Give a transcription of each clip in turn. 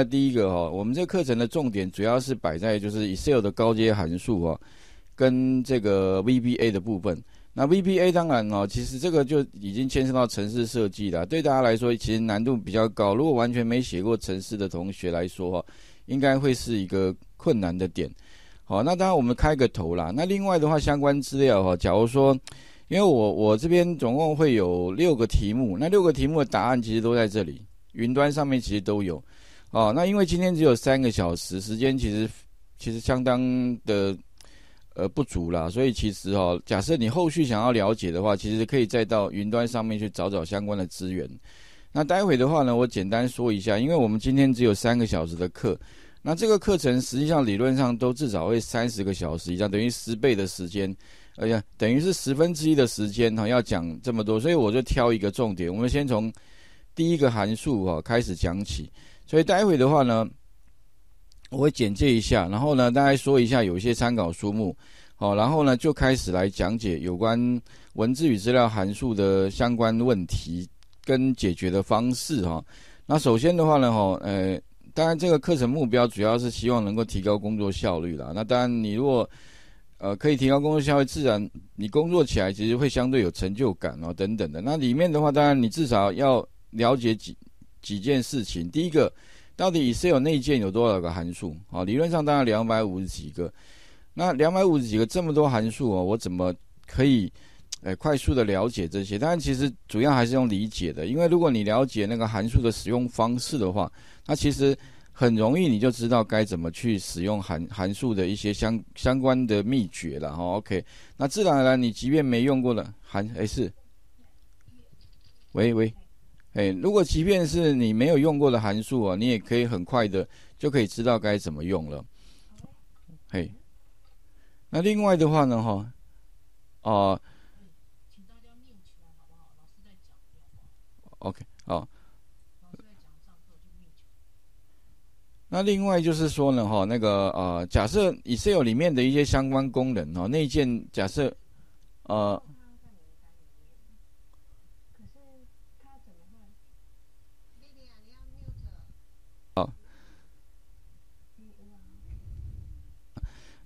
那第一个哈，我们这课程的重点主要是摆在就是 Excel 的高阶函数哈，跟这个 VBA 的部分。那 VBA 当然哦，其实这个就已经牵涉到城市设计了，对大家来说其实难度比较高。如果完全没写过城市的同学来说哈，应该会是一个困难的点。好，那当然我们开个头啦。那另外的话，相关资料哈，假如说，因为我我这边总共会有六个题目，那六个题目的答案其实都在这里，云端上面其实都有。哦，那因为今天只有三个小时时间，其实其实相当的。呃，不足啦，所以其实哦，假设你后续想要了解的话，其实可以再到云端上面去找找相关的资源。那待会的话呢，我简单说一下，因为我们今天只有三个小时的课，那这个课程实际上理论上都至少会三十个小时以上，等于十倍的时间，而且等于是十分之一的时间哈，要讲这么多，所以我就挑一个重点，我们先从第一个函数哈开始讲起。所以待会的话呢。我会简介一下，然后呢，大概说一下有一些参考书目，好，然后呢就开始来讲解有关文字与资料函数的相关问题跟解决的方式哈。那首先的话呢，哈，呃，当然这个课程目标主要是希望能够提高工作效率啦。那当然你如果呃可以提高工作效率，自然你工作起来其实会相对有成就感哦等等的。那里面的话，当然你至少要了解几几件事情，第一个。到底 Excel 内建有多少个函数？好，理论上当然两百五十几个。那两百五十几个这么多函数哦，我怎么可以，诶，快速的了解这些？当然，其实主要还是用理解的。因为如果你了解那个函数的使用方式的话，那其实很容易你就知道该怎么去使用函函数的一些相相关的秘诀了。哈，OK。那自然而然，你即便没用过的函，诶，是，喂喂。哎，如果即便是你没有用过的函数啊，你也可以很快的就可以知道该怎么用了。嘿，那另外的话呢，哈，啊，OK，好。那另外就是说呢，哈，那个呃，假设 Excel 里面的一些相关功能哈，内建假设，呃。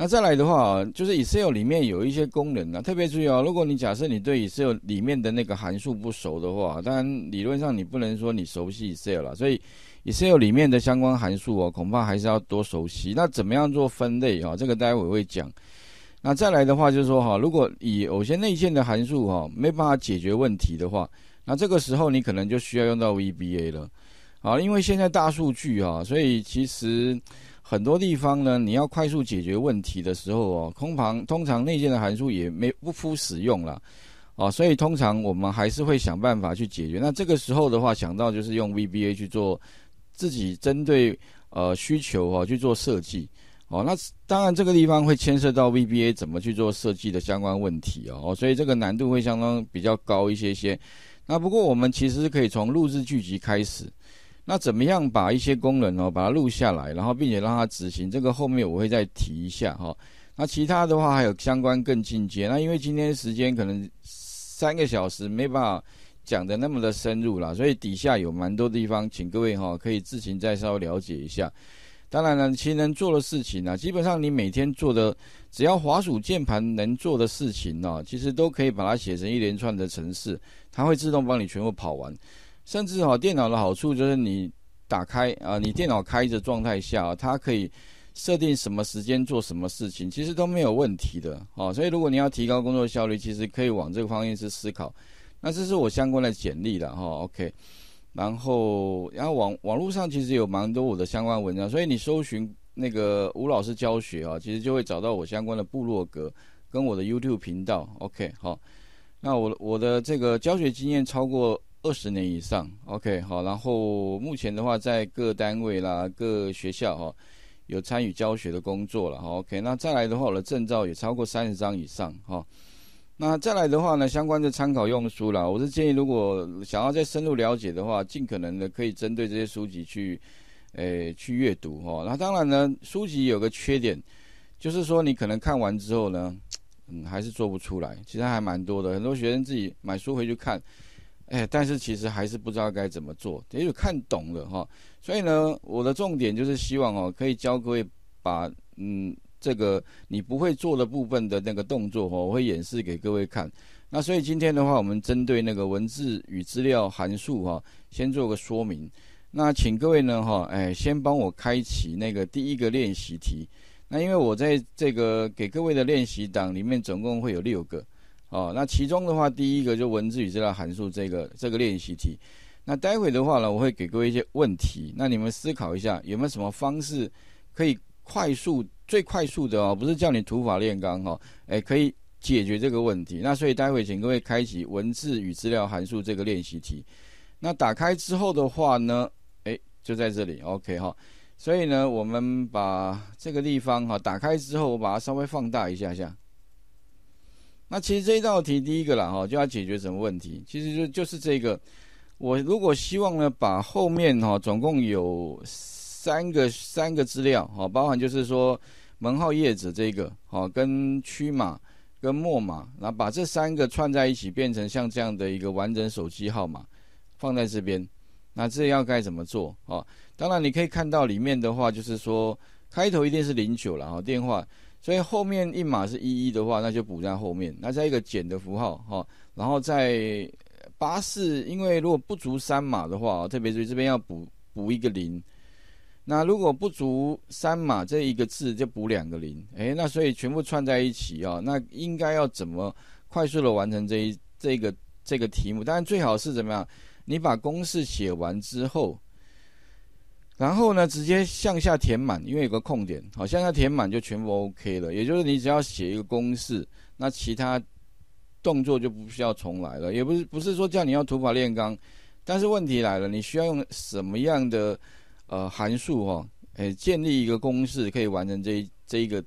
那再来的话就是 Excel 里面有一些功能啊，特别注意哦。如果你假设你对 Excel 里面的那个函数不熟的话，当然理论上你不能说你熟悉 Excel 了，所以 Excel 里面的相关函数哦，恐怕还是要多熟悉。那怎么样做分类啊？这个待会会讲。那再来的话就是说哈，如果以有些内线的函数哈没办法解决问题的话，那这个时候你可能就需要用到 VBA 了。好，因为现在大数据啊，所以其实。很多地方呢，你要快速解决问题的时候哦，空旁通常内建的函数也没不敷使用了，哦，所以通常我们还是会想办法去解决。那这个时候的话，想到就是用 VBA 去做自己针对呃需求哦去做设计，哦，那当然这个地方会牵涉到 VBA 怎么去做设计的相关问题哦，所以这个难度会相当比较高一些些。那不过我们其实可以从录制剧集开始。那怎么样把一些功能哦，把它录下来，然后并且让它执行？这个后面我会再提一下哈。那其他的话还有相关更进阶。那因为今天时间可能三个小时没办法讲的那么的深入了，所以底下有蛮多地方，请各位哈可以自行再稍微了解一下。当然了，其实能做的事情呢，基本上你每天做的，只要滑鼠键盘能做的事情呢，其实都可以把它写成一连串的程式，它会自动帮你全部跑完。甚至哈，电脑的好处就是你打开啊，你电脑开着状态下，它可以设定什么时间做什么事情，其实都没有问题的哦。所以如果你要提高工作效率，其实可以往这个方面去思考。那这是我相关的简历的哈，OK。然后，然后网网络上其实有蛮多我的相关文章，所以你搜寻那个吴老师教学啊，其实就会找到我相关的部落格跟我的 YouTube 频道，OK。好，那我我的这个教学经验超过。二十年以上，OK，好，然后目前的话，在各单位啦、各学校哈，有参与教学的工作了，，OK，那再来的话，我的证照也超过三十张以上，哈，那再来的话呢，相关的参考用书啦，我是建议，如果想要再深入了解的话，尽可能的可以针对这些书籍去，诶，去阅读，哈，那当然呢，书籍有个缺点，就是说你可能看完之后呢，嗯，还是做不出来，其实还蛮多的，很多学生自己买书回去看。哎，但是其实还是不知道该怎么做，也就看懂了哈。所以呢，我的重点就是希望哦，可以教各位把嗯这个你不会做的部分的那个动作哦，我会演示给各位看。那所以今天的话，我们针对那个文字与资料函数哈，先做个说明。那请各位呢哈，哎，先帮我开启那个第一个练习题。那因为我在这个给各位的练习档里面，总共会有六个。哦，那其中的话，第一个就文字与资料函数这个这个练习题。那待会的话呢，我会给各位一些问题，那你们思考一下，有没有什么方式可以快速、最快速的哦，不是叫你土法炼钢哈，哎，可以解决这个问题。那所以待会请各位开启文字与资料函数这个练习题。那打开之后的话呢，哎，就在这里，OK 哈。所以呢，我们把这个地方哈打开之后，我把它稍微放大一下下。那其实这一道题第一个啦，哈，就要解决什么问题？其实就就是这个，我如果希望呢，把后面哈总共有三个三个资料，哈，包含就是说门号叶子这个，哈，跟区码跟末码，那把这三个串在一起，变成像这样的一个完整手机号码，放在这边。那这要该怎么做？哦，当然你可以看到里面的话，就是说开头一定是零九了，哈，电话。所以后面一码是一一的话，那就补在后面。那再一个减的符号哈，然后在八四，因为如果不足三码的话，特别注意这边要补补一个零。那如果不足三码这一个字就补两个零。诶，那所以全部串在一起啊，那应该要怎么快速的完成这一这个这个题目？当然最好是怎么样？你把公式写完之后。然后呢，直接向下填满，因为有个空点，好，向下填满就全部 OK 了。也就是你只要写一个公式，那其他动作就不需要重来了。也不是不是说叫你要土法炼钢，但是问题来了，你需要用什么样的呃函数哈，诶，建立一个公式可以完成这这一个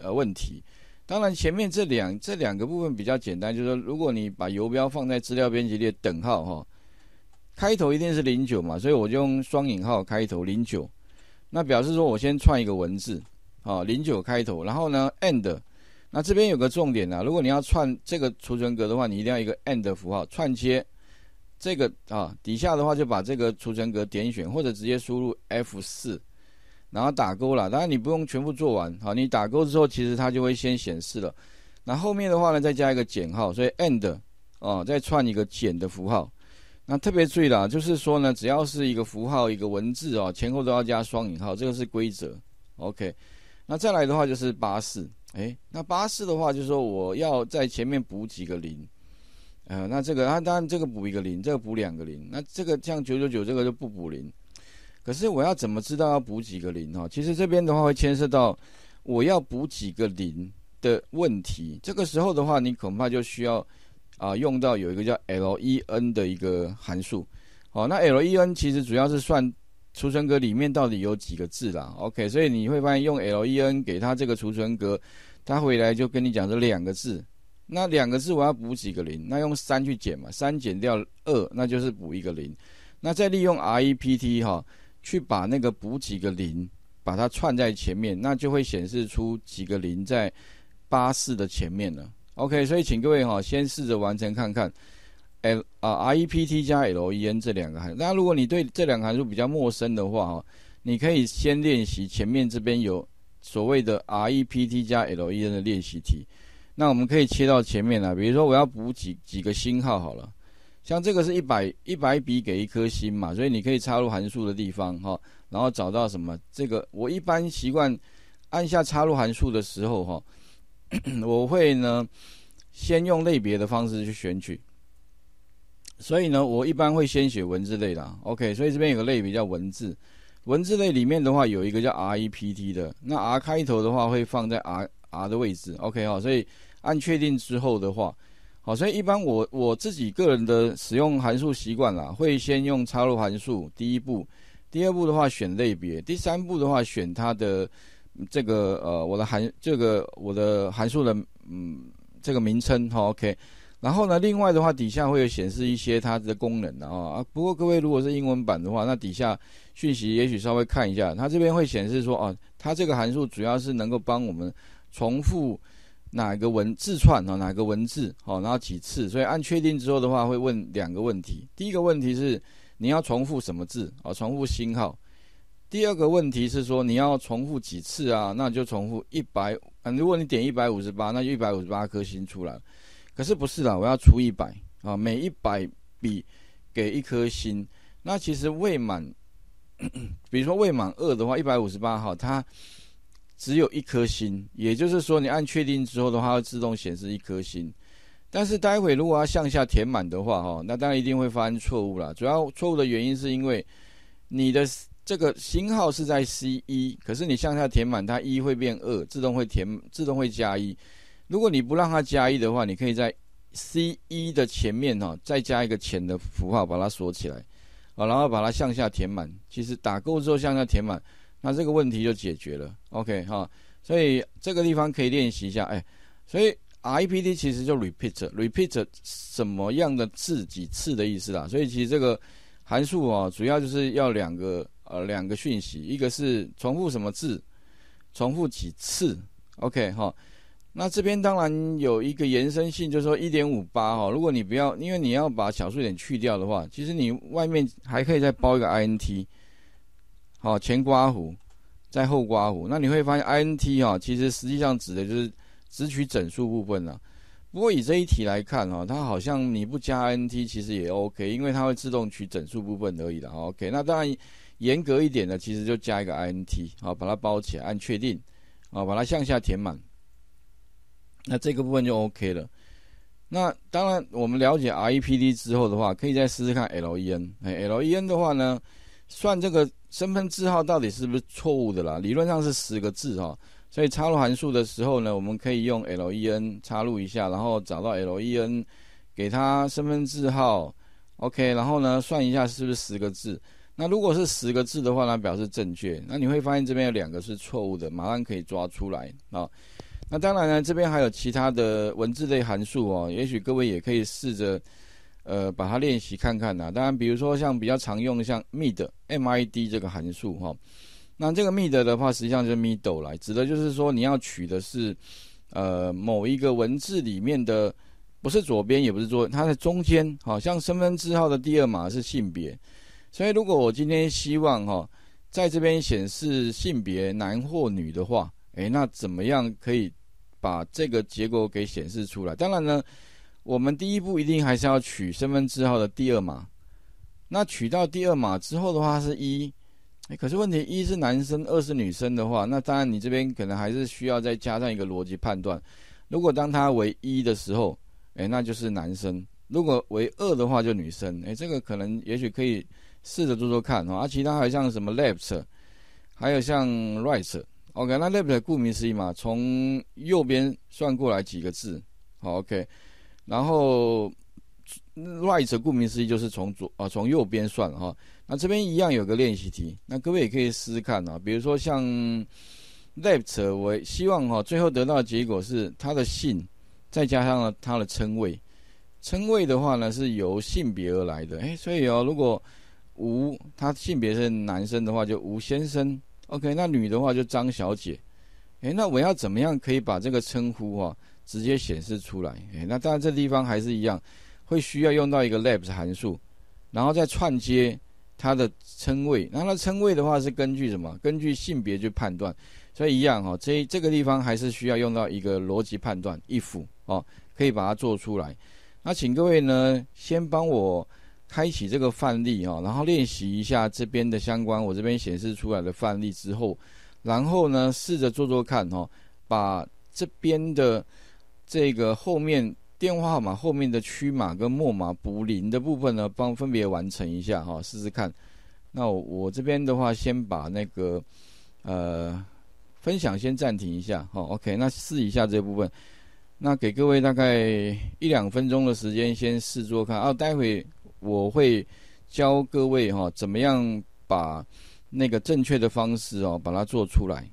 呃问题。当然前面这两这两个部分比较简单，就是说如果你把游标放在资料编辑列等号哈。开头一定是零九嘛，所以我就用双引号开头零九，那表示说我先串一个文字，好零九开头，然后呢 end，那这边有个重点啊，如果你要串这个储存格的话，你一定要一个 end 符号串接，这个啊底下的话就把这个储存格点选或者直接输入 F 四，然后打勾了，当然你不用全部做完，好你打勾之后其实它就会先显示了，那后面的话呢再加一个减号，所以 end 哦再串一个减的符号。那特别注意啦，就是说呢，只要是一个符号、一个文字哦，前后都要加双引号，这个是规则。OK，那再来的话就是八四，哎，那八四的话就是说我要在前面补几个零，呃，那这个啊，当然这个补一个零，这个补两个零，那这个像九九九这个就不补零。可是我要怎么知道要补几个零哈？其实这边的话会牵涉到我要补几个零的问题，这个时候的话，你恐怕就需要。啊，用到有一个叫 len 的一个函数，好，那 len 其实主要是算储存格里面到底有几个字啦。OK，所以你会发现用 len 给它这个储存格，它回来就跟你讲这两个字，那两个字我要补几个零，那用三去减嘛，三减掉二，那就是补一个零，那再利用 rept 哈，去把那个补几个零，把它串在前面，那就会显示出几个零在八四的前面了。OK，所以请各位哈，先试着完成看看，L 啊 REPT 加 LEN 这两个函数。那如果你对这两个函数比较陌生的话哈，你可以先练习前面这边有所谓的 REPT 加 LEN 的练习题。那我们可以切到前面来，比如说我要补几几个星号好了，像这个是一百一百笔给一颗星嘛，所以你可以插入函数的地方哈，然后找到什么？这个我一般习惯按下插入函数的时候哈。我会呢，先用类别的方式去选取，所以呢，我一般会先写文字类的。OK，所以这边有个类别叫文字，文字类里面的话有一个叫 REPT 的，那 R 开头的话会放在 R R 的位置。OK 哈，所以按确定之后的话，好，所以一般我我自己个人的使用函数习惯啦，会先用插入函数第一步，第二步的话选类别，第三步的话选它的。这个呃，我的函这个我的函数的嗯这个名称哈 OK，然后呢，另外的话底下会有显示一些它的功能的啊。不过各位如果是英文版的话，那底下讯息也许稍微看一下，它这边会显示说哦，它这个函数主要是能够帮我们重复哪个文字串啊，哪个文字好，然后几次，所以按确定之后的话，会问两个问题。第一个问题是你要重复什么字啊？重复星号。第二个问题是说你要重复几次啊？那就重复一百。嗯，如果你点一百五十八，那就一百五十八颗星出来。可是不是啦，我要除一百啊，每一百笔给一颗星。那其实未满，比如说未满二的话，一百五十八号它。只有一颗星，也就是说，你按确定之后的话，会自动显示一颗星。但是待会如果要向下填满的话，哈，那当然一定会发生错误了。主要错误的原因是因为你的这个星号是在 C 一，可是你向下填满，它一会变二，自动会填，自动会加一。如果你不让它加一的话，你可以在 C 一的前面哈，再加一个钱的符号，把它锁起来，啊，然后把它向下填满。其实打够之后向下填满。那这个问题就解决了，OK 哈，所以这个地方可以练习一下，哎，所以 REPT 其实就 repeat，repeat 什么样的字几次的意思啦，所以其实这个函数啊，主要就是要两个呃两个讯息，一个是重复什么字，重复几次，OK 哈，那这边当然有一个延伸性，就是说一点五八哈，如果你不要，因为你要把小数点去掉的话，其实你外面还可以再包一个 INT。好，前刮弧，在后刮弧，那你会发现 INT 哈，其实实际上指的就是只取整数部分了。不过以这一题来看哈，它好像你不加 INT 其实也 OK，因为它会自动取整数部分而已的。OK，那当然严格一点的，其实就加一个 INT，好，把它包起来，按确定，啊，把它向下填满，那这个部分就 OK 了。那当然我们了解 REP D 之后的话，可以再试试看 LEN。哎，LEN 的话呢？算这个身份字号到底是不是错误的啦？理论上是十个字哈，所以插入函数的时候呢，我们可以用 len 插入一下，然后找到 len，给它身份字号，OK，然后呢算一下是不是十个字。那如果是十个字的话呢，表示正确。那你会发现这边有两个是错误的，马上可以抓出来啊。那当然呢，这边还有其他的文字类函数哦，也许各位也可以试着。呃，把它练习看看呐。当然，比如说像比较常用的像 mid m i d 这个函数哈，那这个 mid 的话，实际上就是 middle 来，指的就是说你要取的是呃某一个文字里面的，不是左边也不是左，它在中间。好像身份证号的第二码是性别，所以如果我今天希望哈，在这边显示性别男或女的话，诶，那怎么样可以把这个结果给显示出来？当然呢。我们第一步一定还是要取身份证号的第二码，那取到第二码之后的话是一，哎，可是问题一是男生，二是女生的话，那当然你这边可能还是需要再加上一个逻辑判断。如果当它为一的时候，哎，那就是男生；如果为二的话就女生。哎，这个可能也许可以试着做做看啊。其他还像什么 left，还有像 right。OK，那 left 顾名思义嘛，从右边算过来几个字。好，OK。然后，right 顾名思义就是从左啊从右边算哈。那这边一样有个练习题，那各位也可以试试看啊。比如说像 left，我希望哈最后得到的结果是他的姓，再加上了他的称谓。称谓的话呢是由性别而来的，哎，所以哦如果吴他性别是男生的话就吴先生，OK，那女的话就张小姐。哎，那我要怎么样可以把这个称呼啊？直接显示出来，哎，那当然这地方还是一样，会需要用到一个 labs 函数，然后再串接它的称谓。那它称谓的话是根据什么？根据性别去判断，所以一样哈，这这个地方还是需要用到一个逻辑判断 if 哦，可以把它做出来。那请各位呢，先帮我开启这个范例哈，然后练习一下这边的相关，我这边显示出来的范例之后，然后呢试着做做看哈，把这边的。这个后面电话号码后面的区码跟末码补零的部分呢，帮分别完成一下哈，试试看。那我我这边的话，先把那个呃分享先暂停一下哈，OK，那试一下这部分。那给各位大概一两分钟的时间先试做看啊，待会我会教各位哈，怎么样把那个正确的方式哦把它做出来。